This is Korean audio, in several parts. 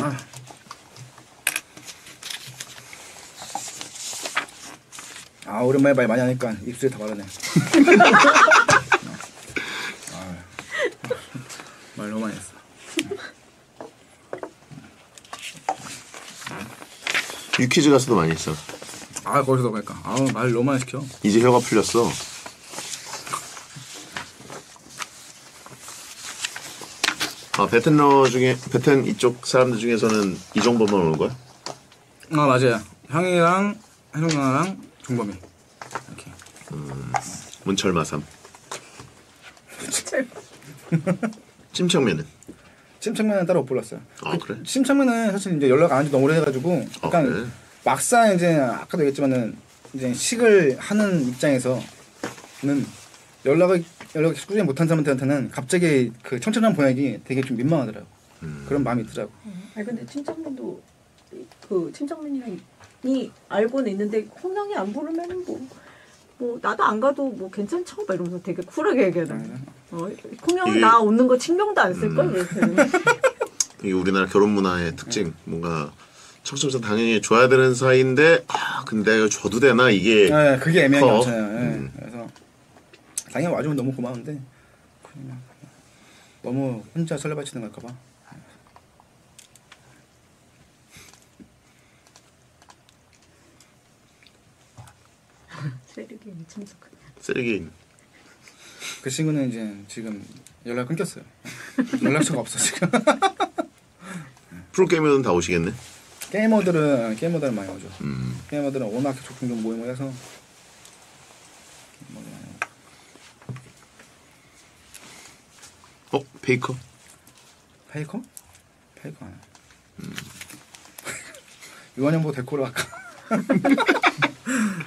아. 아 오랜만에 말 많이 하니까 입술이 다 마르네. 아, 말 너무 많이 했어. 유퀴즈 가서도 많이 했어. 아 거기서도 그러니까 아우 말 너무 많이 시켜. 이제 혀가 풀렸어. 아 베텐러 중에 베텐 이쪽 사람들 중에서는 이 정도만 오는 거야? 아 맞아요. 형이랑 해동 누나랑 종범이 이렇게. 문철 마삼. 찜청면은. 침착맨은 따로 못 불렀어요. 아 그래? 침착맨은 사실 이제 연락 안 한 지 너무 오래돼가지고 아, 약간 그래? 막상 이제 아까도 얘기했지만은 이제 식을 하는 입장에서는 연락을 연락을 꾸준히 못한 사람한테는 갑자기 그 청첩장 보내기 되게 좀 민망하더라고. 음. 그런 마음이 있더라고. 아니 근데 침착맨도 그 침착맨이 알고는 있는데 홍영이 안 부르면은 뭐. 뭐 나도 안 가도 뭐 괜찮죠? 막 이러면서 되게 쿨하게 얘기하잖아. 어, 홍영은 이게- 나 웃는 거 친명도 안 쓸 걸. 음. 이게 우리나라 결혼 문화의 특징. 뭔가 청첩장 당연히 줘야 되는 사이인데 아 근데 이거 줘도 되나 이게 네, 그게 애매한. 없잖아요. 예. 음. 당연히 와주면 너무 고마운데 그냥 너무 혼자 설레발치는 걸까봐. 세력이 참석. 쓰레기 그 친구는 이제 지금 연락 끊겼어요. 연락처가 없어 지금. 프로게이머는 다 오시겠네. 게이머들은 게이머들은 많이 오죠. 음. 게이머들은 워낙 종종 모임을 해서 어 페이커? 페이커? 페이커 안 해. 유한형 보고 데코로 할까?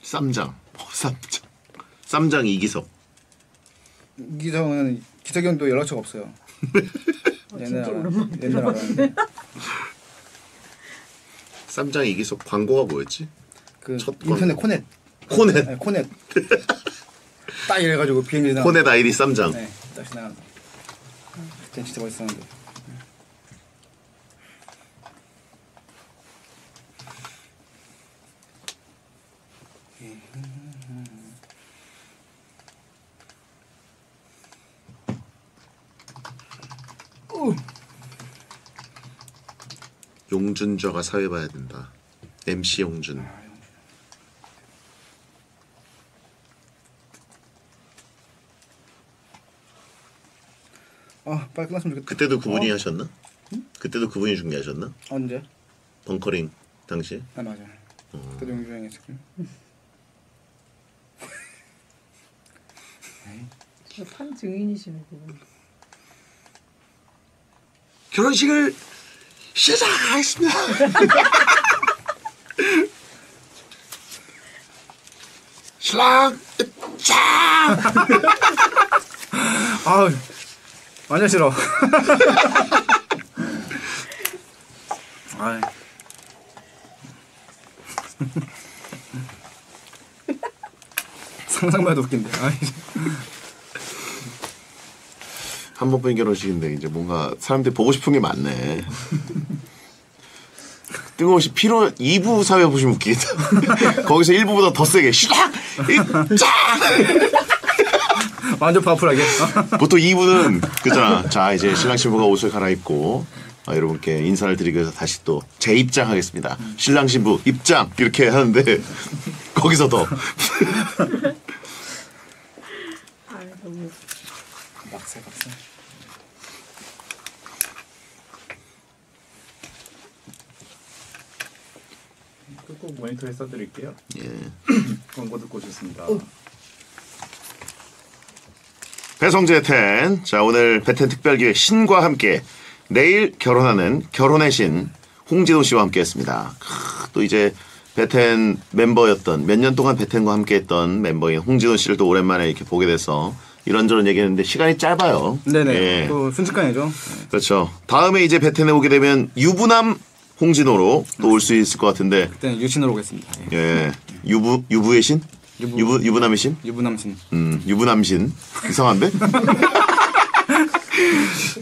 쌈장. 어, 쌈장. 쌈장 이기석. 기성은 기석형도 연락처가 없어요. 알아. 오랜만에 옛날 알았는데 쌈장 이기석 광고가 뭐였지? 그 첫 인터넷 광고. 코넷 코넷. 네, 코넷 딱 이래가지고 비행기 지나 코넷 아이디 쌈장. 네, 딱 지나간 거. 그때 진짜 멋있었는데. 용준저가 사회 봐야 된다. MC 용준. 아 빨리 끝났으면 좋겠다. 그때도 그분이 어? 하셨나? 그때도 그분이 중계하셨나? 언제? 벙커링 당시. 아 맞아. 그때도 용주행했었군. 판 증인이시네 그분. 결혼식을 시작하겠습니다. 신랑 짱! 아 완전 싫어. 아. 상상만 해도 웃긴데. 한 번뿐인 결혼식인데 이제 뭔가 사람들이 보고 싶은 게 많네. 뜬금없이 피로 2부 사회 보시면 웃기겠다. 거기서 1부보다 더 세게 시작! 짱! 완전 파워풀하게. 보통 2부는 그잖아. 자 이제 신랑 신부가 옷을 갈아입고 아, 여러분께 인사를 드리기 위해서 다시 또 재입장하겠습니다. 신랑 신부 입장 이렇게 하는데 거기서 더 아 너무 막세 막세. 모니터에 써드릴게요. 예. 광고 듣고 오셨습니다. 배성재 텐. 자, 오늘 배텐 특별기획 신과 함께 내일 결혼하는 결혼의 신 홍진호 씨와 함께 했습니다. 크, 또 이제 배텐 멤버였던 몇 년 동안 배텐과 함께 했던 멤버인 홍진호 씨를 또 오랜만에 이렇게 보게 돼서 이런저런 얘기했는데 시간이 짧아요. 네네. 예. 또 순식간이죠. 그렇죠. 다음에 이제 배텐에 오게 되면 유부남 홍진호로 또 올 수 있을 것 같은데 그때는 유신으로 오겠습니다. 예. 예 유부 유부의 신 유부. 유부 유부남의 신 유부남신. 음, 유부남신 이상한데?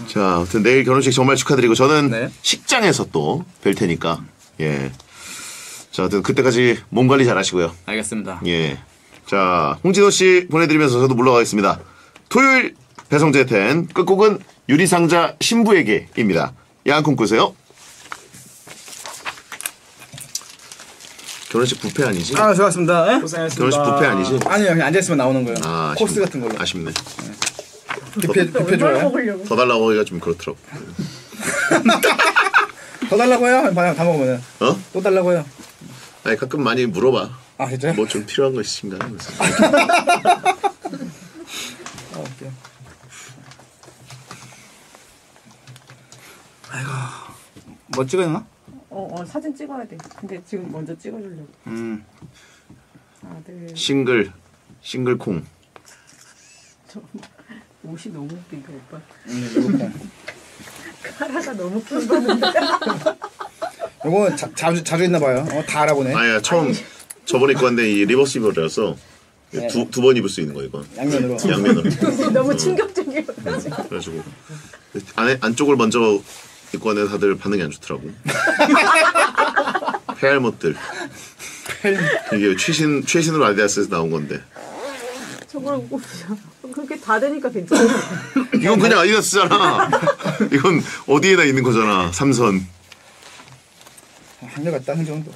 자, 아무튼 내일 결혼식 정말 축하드리고 저는 네. 식장에서 또 뵐 테니까 예. 자, 아무튼 그때까지 몸 관리 잘 하시고요. 알겠습니다. 예. 자, 홍진호 씨 보내드리면서 저도 물러가겠습니다. 토요일 배성재 텐 끝곡은 유리상자 신부에게입니다. 양꿈 꾸세요. 결혼식 뷔페 아니지? 아 좋았습니다. 예? 고생하셨습니다. 결혼식 뷔페 아니지? 아니요 그냥 앉아있으면 나오는 거예요. 아, 코스 아쉽네. 같은 걸로. 아쉽네. 뷔페 뷔페 얼마나 좋아요? 먹으려고? 더 달라고 하기가 좀 그렇더라고. 더 달라고요? 다, 다 먹으면 어? 또 달라고요? 아니 가끔 많이 물어봐. 아 진짜요? 뭐 좀 필요한 거 있으신가요? 그래서 아, 웃겨. 아이고 뭐 찍어야 되나? 어, 어 사진 찍어야 돼. 근데 지금 먼저 찍어주려고. 음 아들 싱글 싱글콩. 저 옷이 너무 웃긴다 오빠. 음, 이거 카라가 너무 큰 거는데. 이거 자, 자주 자주 있나 봐요. 어, 다 알아보네. 아야 처음 저번에 입고 왔는데 이 리버시블이라서 네. 두두 번 입을 수 있는 거 이건. 양면으로. 양면으로. 너무 충격적이야. 그래가지고 안에 안쪽을 먼저 왔는데 다들 반응이 안 좋더라고. 페알못들. 이게 최신 최신으로 아디다스에서 나온 건데. 저걸 꼭 그렇게 다 되니까 괜찮아. 이건 그냥 아디다스잖아. 이건 어디에나 있는 거잖아. 삼선. 한결 같다 한 정도.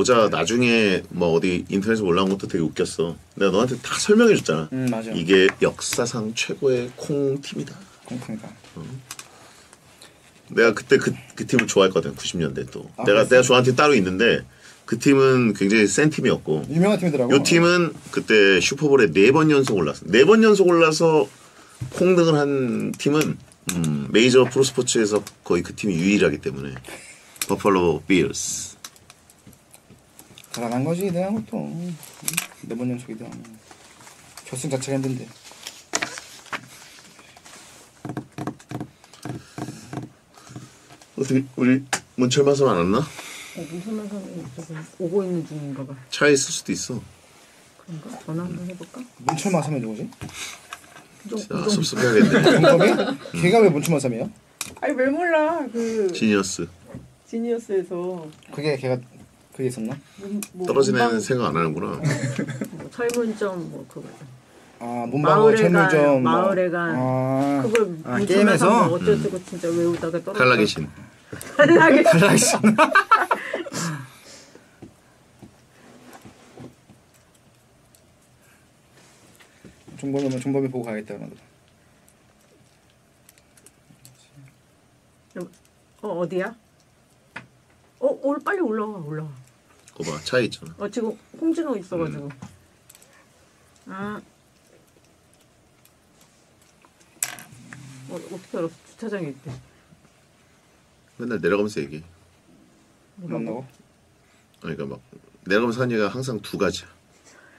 모자 나중에 뭐 어디 인터넷에 올라온 것도 되게 웃겼어. 내가 너한테 다 설명해 줬잖아. 음, 맞아. 이게 역사상 최고의 콩 팀이다. 공통이다. 내가 그때 그, 그 팀을 좋아했거든. 90년대 또. 아, 내가 그랬어? 내가 좋아하는 팀 따로 있는데 그 팀은 굉장히 센 팀이었고 유명한 팀이더라고. 요 팀은 그때 슈퍼볼에 네 번 연속 올랐어. 네 번 연속 올라서 콩등을 한 팀은 음, 메이저 프로스포츠에서 거의 그 팀이 유일하기 때문에 버팔로 빌스. 잘안 거지 내가 것도 네번 연속이다. 결승 자체가 힘든데. 어떻게 우리 문철마선 안 왔나? 어, 사람이 저기 오고 있는 중인가 봐. 차에 있을 수도 있어. 그런가? 전화 한번 해볼까? 문철마 삼이 누구지? 좀, 아, 좀. 섭섭해야겠네. 정범이? 걔가 왜 문철마 삼이야? 아니 왜 몰라? 그 지니어스. 지니어스에서 그게 걔가 그게 있었나? 문, 뭐 떨어진 애는 문방- 생각 안 하는구나. 뭐 철문점 뭐 그거. 아 문방구 마을에 철물점. 간, 뭐. 마을에 간. 아, 그걸 아, 게임에서 뭐 어쩌고 진짜 외우다가 떨어져. 칼라의 신. 탈락의 탈락했어. 종범이면 종범이 보고 가야겠다 나도. 어 어디야? 어 올 빨리 올라와 올라와. 그거 봐, 차에 있잖아. 어 지금 홍진호 있어가지고. 음. 아. 어, 어떻게 알았어? 주차장에 있대. 맨날 내려가면서 얘기해. 만나고. 그러니까 막 내려가면서 하는 얘기가 항상 두 가지야.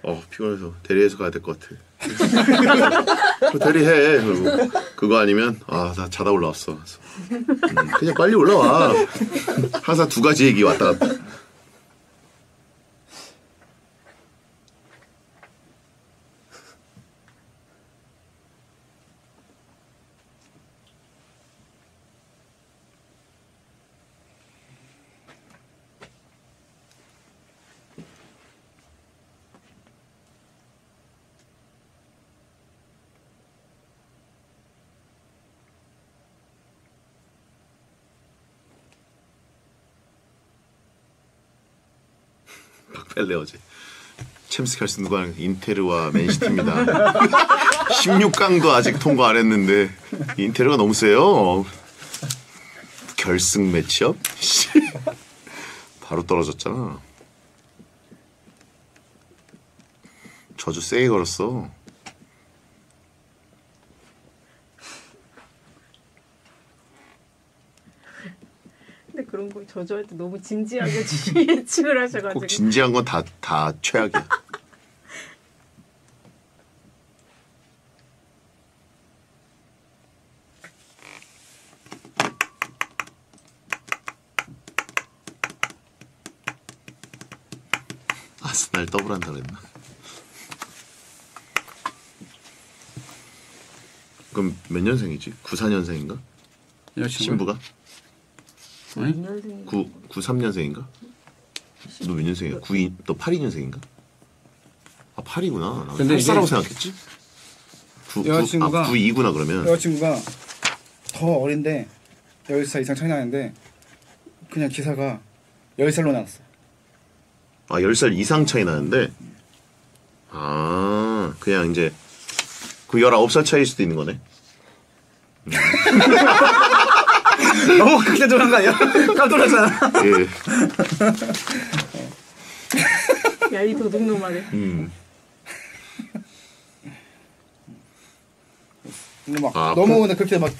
어 피곤해서 대리해서 가야 될 것 같아. 그 대리해. 그리고 그거 아니면 아 나 자다 올라왔어. 그래서, 음, 그냥 빨리 올라와. 항상 두 가지 얘기 왔다 갔다. 펠레 어제 챔스 결승 누가 인테르와 맨시티입니다. 16강도 아직 통과 안 했는데 인테르가 너무 세요. 결승 매치업? 씨. 바로 떨어졌잖아. 저주 세게 걸었어. 저조할 때 너무 진지하게 예측을 하셔가지고 꼭 진지한 건 다 다 최악이야. 아스날 더블한다 그랬나? 그럼 몇 년생이지? 94년생인가? 여자친구? 신부가? 2년생 9 93년생인가? 너 몇 년생이야? 92, 너 82년생인가? 아 8이구나. 나 근데 84라고 이게- 생각했지? 9, 여자친구가- 아, 92구나 그러면. 여자친구가 더 어린데 10살 이상 차이 나는데 그냥 기사가 10살로 나왔어. 아 10살 이상 차이 나는데 아 그냥 이제 그 19살 차이일 수도 있는 거네. 너무 극단적으로 한거 아니야? 깜짝 놀랐잖아. 예. 야이 도둑놈아래 음. 근데 막 아, 너무 근데 그렇게 막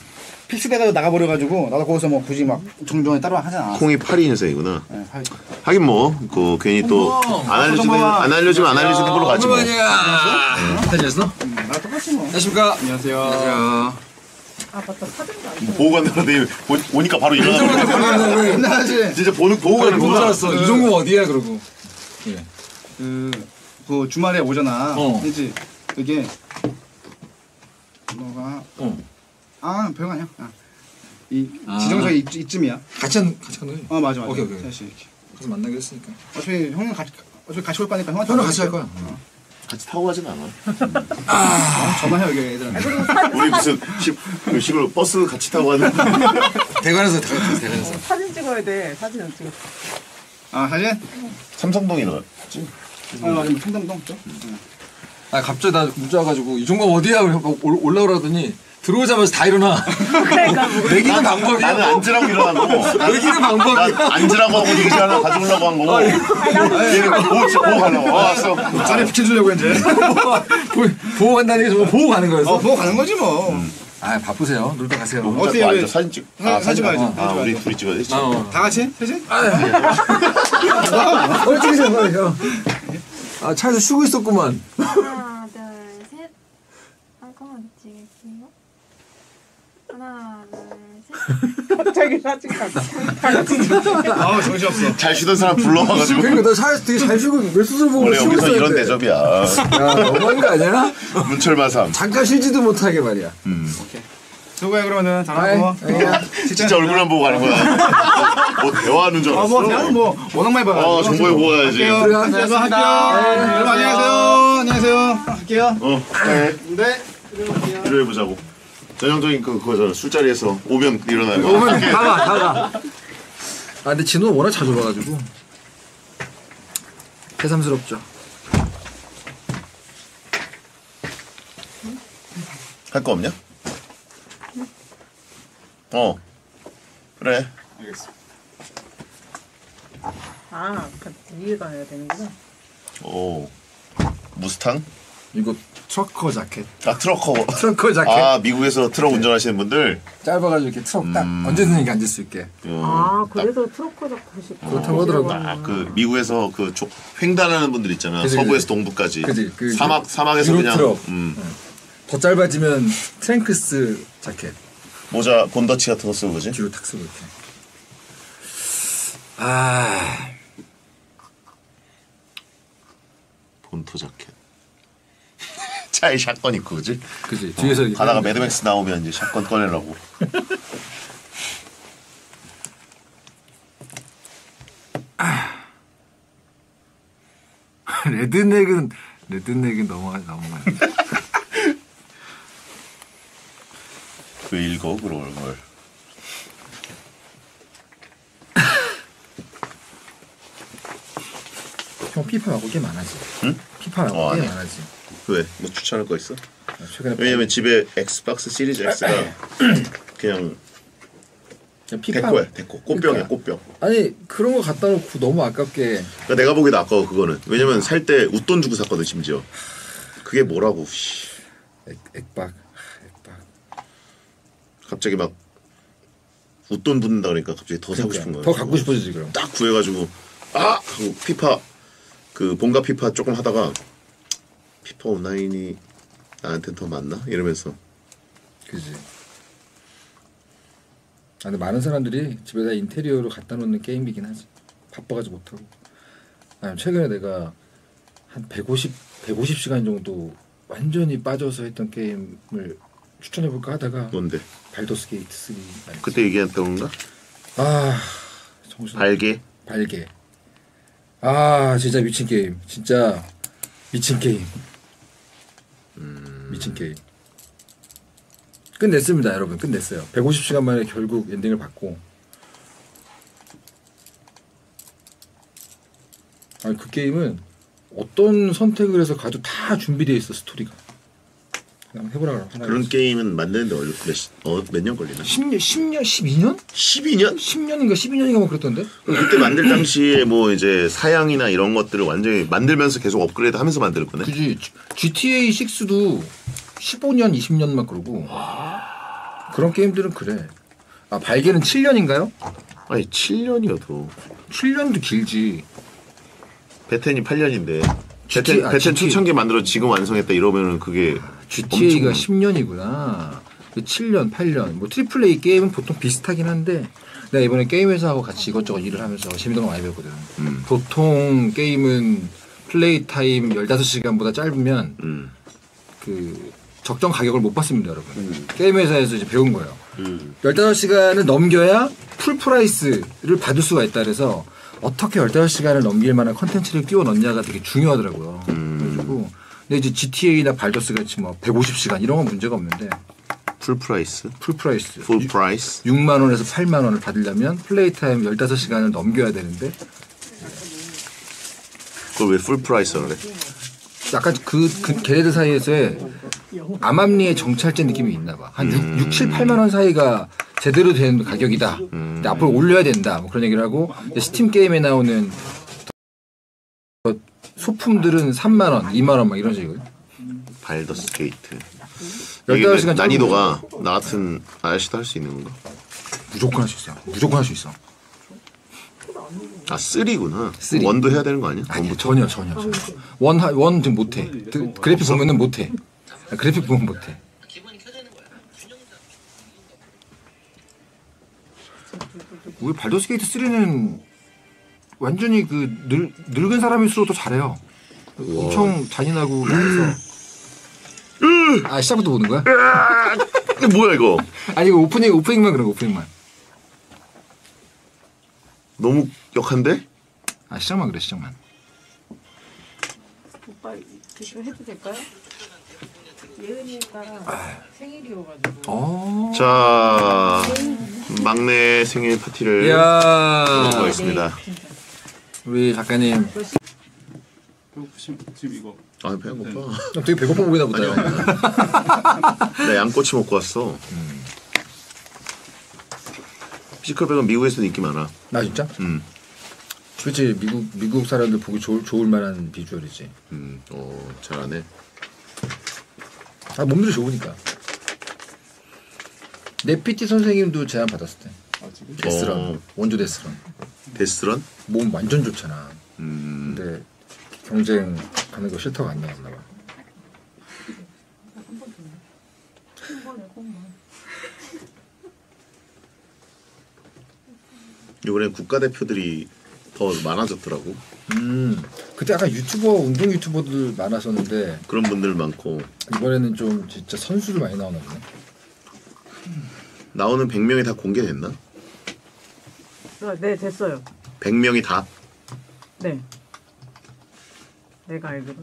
픽스돼가지고 나가버려가지고 나도 거기서 뭐 굳이 막 정중하게 따로 하지 않아. 콩이 82년생이구나. 네, 하- 하긴 뭐, 그 괜히 또 안 알려주면 안 알려주면 안 알려주는 걸로 가지 뭐. 오랜만이야. 잘 지냈어? 나 똑같이 뭐. 안녕하십니까? 안녕하세요. 안녕하세요. 아 맞다 사진도 안 찍어 보고 간다는데 보- 오니까 바로 일어나는 하지. 진짜 보는 보고 누구 가는구나. 살았어? 이종국 어디야 그러고. 예. 그, 그 주말에 오잖아. 어. 그지? 그게 너가 어. 아 별거 아니야. 아. 이 아. 지정석이 이, 이쯤이야. 같이 한 같이 간 거지? 어 맞아 맞아. 오케이, 오케이. 사실 이렇게. 같이 만나기로 했으니까. 어차피 형은 같이 어차피 같이 올 거니까 형한테 형랑 같이 할 거야. 같이 타고 가진 않아. 어, 전화해 여기 애들한테. 우리 무슨 시, 그 시골 버스 같이 타고 가는. 대관에서 다 같이 대관에서. 사진 찍어야 돼 사진은 찍어 아 사진? 삼성동이라. 아 맞아 청담동 쪽. 아 갑자기 나 문자 와가지고 이종국 어디야? 그래서 올- 올라오라더니 들어오자마자 다 일어나. 그러니까 뭐 내기는 방법이야. 나는 앉으라고. 내기는 난 방법이야. 앉으라고 하고 얘기 하나 가져오려고 한 거고. 얘는 보고 보고 가려고. 어, 왔어. 자리 비켜주려고 이제. 보- 보고 간다는 게 정말 보고 가는 거였어. 어 보고 가는 거지 뭐. 아 바쁘세요. 놀다 가세요. 너 어떻게 앉아 사진 찍. 사- 사진 찍어야지. 아, 사진 우리. 둘이 찍어야지. 어. 다 같이 셋이? 어 찍으세요 빨리요. 아 차에서 쉬고 있었구만. 하나, 둘, 셋. 잠깐만 찍을게요. 하나, 둘, 셋. 갑자기 사진 아 정신 없어. 잘 쉬던 사람 불러와가지고. 그러니까 나 차에서 되게 잘 쉬고 외수술 보고 원래 쉬고 여기서 이런 있었는데. 대접이야. 야 너무한 거 아니야? 문철마삼. 잠깐 쉬지도 못하게 말이야. 수고해 그러면은 잘하고. 진짜 얼굴만 보고 가는 거야. 뭐 대화하는 줄 알았어. 아뭐 나는 뭐 워낙 많이 봐가지고. 어, 정보에 보고 가야지. 할게요. 그래, 할게요. 네, 여러분 안녕하세요. 안녕하세요. 할게요. 어, 네. 네. 일요일 보자고. 전형적인 그 그거잖아. 술자리에서 오면 일어나는 거. 오면 다가 다가. 아 근데 진호는 워낙 자주 봐가지고 새삼스럽죠. 할 거 없냐? 어. 그래. 아그 위에 가야 되는구나 오. 무스탕? 이거 trucker 자켓. 아 trucker. trucker 자켓. 아 미국에서 트럭 운전하시는 분들. 짧아가지고 이렇게 트럭 딱 언제든 이렇게 앉을 수 있게. 어, 아 그래서 trucker 자켓이고 그렇다고 하더라고. 아, 그 미국에서 그 조- 횡단하는 분들 있잖아. 그지, 서부에서 그지. 동부까지. 그지, 그 사막 사막에서 그냥 트럭. 음, 더 짧아지면 트랭크스 자켓 모자 본더치 같은 거 쓰고 그지? 뒤로 탁 쓰고 이렇게. 아 본토 자켓. 차에 shotgun 있고 그지? 그지 뒤에서 이렇게 가다가 매드맥스 나오면 이제 shotgun 꺼내라고. redneck은 redneck은 너무 너무 많이. 왜 읽어 그런 걸. 형 피파 말고 게임 안 하지. 응? 피파 말고 어, 게임 안 해. 안 하지. 왜? 뭐 추천할 거 있어? 최근에 왜냐면 집에 엑스박스 시리즈 X가 그냥 그냥 피파 deco야 deco 꽃병이야 그러니까. 꽃병. 아니 그런 거 갖다 놓고 너무 아깝게 그러니까 내가 보기에도 아까워 그거는. 왜냐면 살 때 웃돈 주고 샀거든 심지어. 그게 뭐라고? 씨. 액, 액박 아, 액박. 갑자기 막 웃돈 붙는다 그러니까 갑자기 더 사고 싶은 거야. 더 갖고 싶어지지 그럼. 딱 구해가지고 아 하고 피파 그 본가 피파 조금 하다가 피파 온라인이 나한테 더 맞나 이러면서 그지. 아, 근데 많은 사람들이 집에다 인테리어로 갖다 놓는 게임이긴 하지. 바빠가지고 못하고. 아, 최근에 내가 한 150, 150시간 정도 완전히 빠져서 했던 게임을 추천해볼까 하다가 뭔데? 발더스 게이트 3 그때 얘기했던 건가? 아 정신 발게? 발게 아 진짜 미친 게임 진짜 미친 게임. 미친 게임. 끝냈습니다 여러분. 끝냈어요. 150시간 만에 결국 엔딩을 봤고. 아니 그 게임은 어떤 선택을 해서 가도 다 준비되어 있어 스토리가 그냥 해보라 하나 그런 게임은 만드는데 얼- 몇, 시- 어, 몇년 걸리나? 10년 10년 12년? 12년? 10년인가 12년인가 뭐 그랬던데? 그때 만들 당시에 뭐 이제 사양이나 이런 것들을 완전히 만들면서 계속 업그레이드 하면서 만들 거네. 그지. GTA 6도 15년 20년 막 그러고. 그런 게임들은 그래. 아 발개는 7년인가요? 아니 7년이어도 7년도 길지. 베텐이 8년인데 베텐 아, 베텐 GT. 7천 개 만들어 지금 완성했다 이러면은 그게 GTA가 엄청- 10년이구나 7년 8년 뭐 triple A 게임은 보통 비슷하긴 한데 내가 이번에 게임 회사하고 같이 이것저것 일을 하면서 재밌는 거 많이 배웠거든 음. 보통 게임은 play time 15시간보다 짧으면 음. 그 적정 가격을 못 받습니다, 여러분. 게임 회사에서 이제 배운 거예요. 음. 15시간을 넘겨야 full price를 받을 수가 있다 그래서 어떻게 15시간을 넘길 만한 컨텐츠를 끼워 넣냐가 되게 중요하더라고요. 그래가지고 근데 이제 GTA나 발더스 같이 뭐 150시간 이런 건 문제가 없는데 full price, full price full price. 6만 원에서 8만 원을 받으려면 play time 15시간을 넘겨야 되는데 그걸 왜 full price라 그래? 약간 그, 그 걔네들 사이에서의 암암리의 정찰제 느낌이 있나 봐. 한 6, 6 7, 8만 원 사이가 제대로 된 가격이다. 근데 앞으로 올려야 된다. 뭐 그런 얘기를 하고 스팀 게임에 나오는 더 소품들은 3만 원, 2만 원 막 이런 식이거든. 발더스 게이트. 15시간 난이도가 나 같은 아저씨도 할 수 있는 건가? 무조건 할 수 있어요. 무조건 할 수 있어. 아 three구나. three. one도 해야 되는 거 아니야? one부터? 전혀 전혀 전혀. one, 하- one 지금 못해. 그, 그래픽 보면은 못해. 아, 그래픽 보면 못해. 우리 발더스 게이트 3는 완전히 그 늙, 늙은 사람일수록 더 잘해요. 엄청 잔인하고 해서. 아 시작부터 보는 거야? 이게 뭐야 이거? 아니 이거 오프닝 오프닝만 그런 거 오프닝만. 너무 역한데? 아 시작만 그래 시작만. 오빠 이거 해도 될까요? 예은이가 생일이어가지고 어. 자 막내 생일 파티를 이야. 하겠습니다. 우리 작가님 배고프신 지금 이거 아 배고파. 되게 배고파 보이나 보다. 나 양꼬치 먹고 왔어. 피지컬백은 미국에서도 인기 많아. 나 진짜? 음, 그렇지 미국 미국 사람들 보기 좋을 좋을 만한 비주얼이지. 음, 어 잘하네. 아 몸들이 좋으니까. 내 PT 선생님도 제안 받았을 때. 아 지금 데스런 어. 원조 데스런 데스런? 몸 완전 좋잖아. 음, 근데 경쟁 하는 거 싫다고 안 나왔나 봐. 이번에 국가대표들이 더 많아졌더라고. 음 그때 약간 유튜버 운동 유튜버들 많았었는데 그런 분들 많고 이번에는 좀 진짜 선수들 많이 나오나 보네. 나오는 100명이 다 공개됐나? 아, 네 됐어요. 100명이 다? 네. 내가 알기로.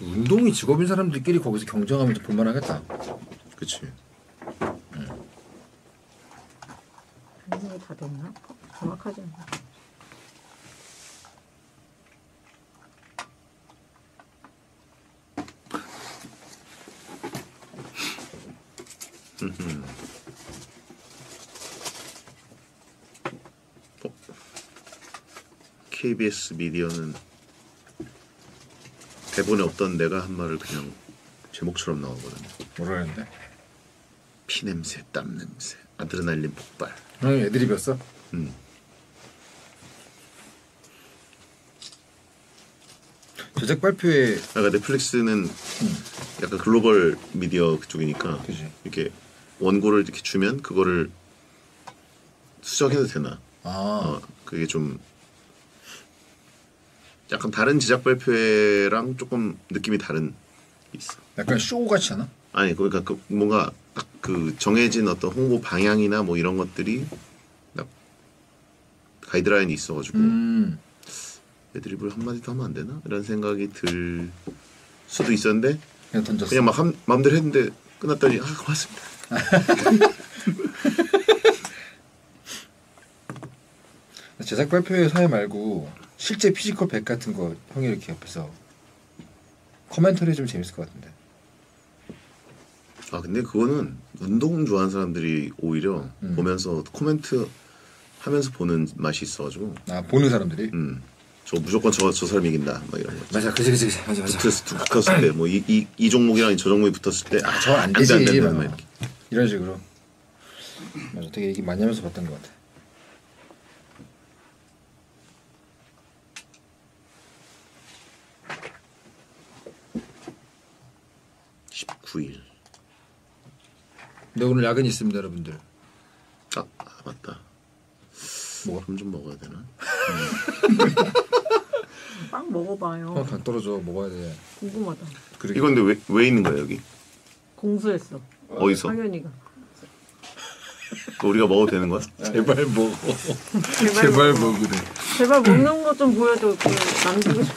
운동이 직업인 사람들끼리 거기서 경쟁하면서 볼만하겠다. 그치. 이거 다 됐나? 정확하지 않나. KBS 미디어는 대본에 없던 내가 한 말을 그냥 제목처럼 나오거든요. 뭐라는데? 피 냄새, 땀 냄새, 아드레날린 폭발. 형 애드립이었어? 음. 제작 발표에 아까 넷플릭스는 약간 글로벌 미디어 그쪽이니까 그지. 이렇게 원고를 이렇게 주면 그거를 수정해도 되나? 아 어, 그게 좀 약간 다른 제작 발표회랑 조금 느낌이 다른 게 있어. 약간 쇼 같지 않아? 아니 그러니까 그 뭔가 딱 그 정해진 어떤 홍보 방향이나 뭐 이런 것들이 딱 가이드라인이 있어가지고 음 애드립을 한 마디 더 하면 안 되나 이런 생각이 들 수도 있었는데 그냥 던졌어. 그냥 막 한, 마음대로 했는데 끝났더니 아 고맙습니다. 제작 발표회 사회 말고 실제 피지컬 백 같은 거 형이 이렇게 옆에서 commentary 좀 재밌을 것 같은데. 아 근데 그거는 운동 좋아하는 사람들이 오히려 음. 보면서 코멘트 하면서 보는 맛이 있어가지고 아 보는 사람들이. 음. 저 무조건 저, 저 사람 이긴다 막 이런 거 맞아, 그지, 그지, 그지. 맞아, 맞아. 붙었을, 붙었을 때뭐 이 이 이 종목이랑 저 종목이 붙었을 때 아, 저건 안안 돼, 되지. 안 돼, 안 돼, 막막 이렇게. 이런 식으로. 맞아, 되게 얘기 많이 하면서 봤던 것 같아. 십구 일 근데 오늘 야근 있습니다, 여러분들. 아, 아 맞다 뭐가? 그럼 좀 먹어야 되나 빵 먹어봐요. 어, 간 떨어져 먹어야 돼. 궁금하다. 그러게. 이건 근데 왜, 왜 있는 거야 여기 공수했어. 어디서 상현이가. 또 우리가 먹어도 되는 거야 제발 먹어. 제발, 제발. 먹으래. 제발 먹는 거 좀 보여줘. 그 남기고 싶어.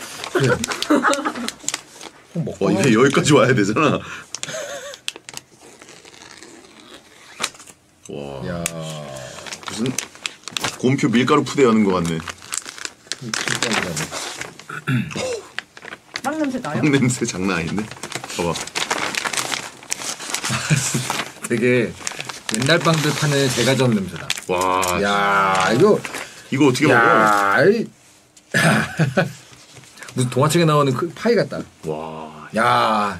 어 이제 여기까지 와야 되잖아 와 야. 무슨 곰표 밀가루 푸대 여는 거 같네 빵 냄새 나요? 빵 냄새 장난 아닌데 봐봐 되게 옛날 빵들 파는 제과점 냄새다. 와 야, 이거 이거 어떻게 야, 이 무슨 동화책에 나오는 그 파이 같다. 먹어 와 야,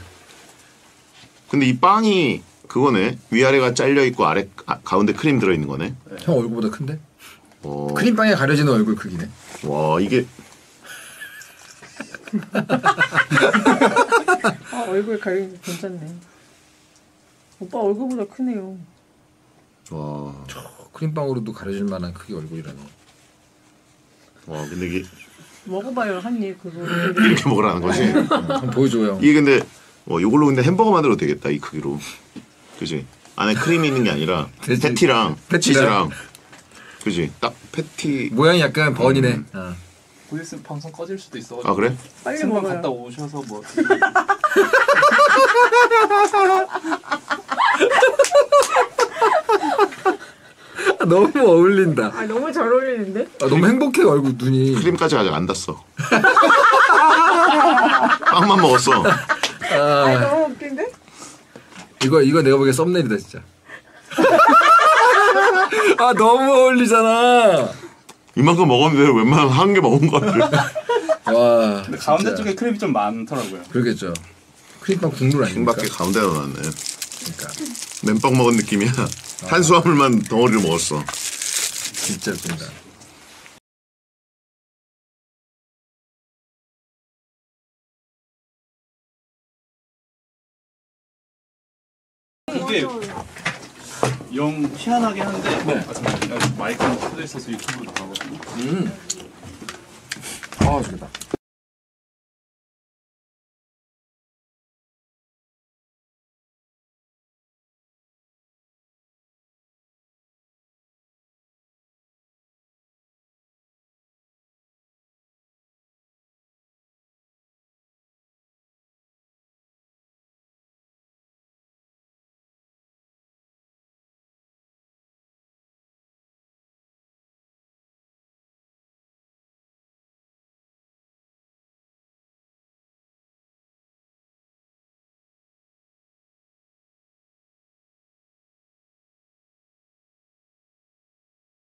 근데 이 빵이 그거네 위아래가 잘려 있고 아래 아, 가운데 크림 들어 있는 거네 형 얼굴보다 큰데? 어, 크림빵에 가려지는 얼굴 크기네. 와 이게 아 얼굴 가리는 게 괜찮네. 오빠 얼굴보다 크네요. 와, 크림빵으로도 가려질 만한 크기 얼굴이라니. 와 근데 이게 먹어봐요 한 입 그거. 이렇게 먹으라는 거지 한번 보여줘 형. 이게 근데 어 이걸로 근데 햄버거 만들어도 되겠다 이 크기로 그지 안에 크림이 있는 게 아니라. 패티랑 패티랑. 치즈랑 그지 딱 패티 모양이 약간 번이네. 어. 곧 있으면 방송 꺼질 수도 있어가지고. 아 그래 빨리 먹어요. 갔다 오셔서 뭐 너무 어울린다. 아 너무 잘 어울리는데? 아, 너무 행복해 얼굴 눈이. 크림까지 아직 안 닿았어 빵만 먹었어 아 아, 너무? 이거 이거 내가 보기에 썸네일이다 진짜. 아 너무 어울리잖아. 이만큼 먹었는데 웬만하면 한 개 먹은 거 같아 와. 근데 가운데 진짜. 쪽에 크림이 좀 많더라고요. 그러겠죠. 크림빵 국물 아닙니까? 킹밖에 가운데 넣어놨네 그러니까 맨빵 먹은 느낌이야 탄수화물만 덩어리를 먹었어 진짜 웃긴다. 희한하게 한데 아, 잠깐만. 마이크는 켜져 있어서 유튜브로 나가거든요. 음. 아 좋겠다.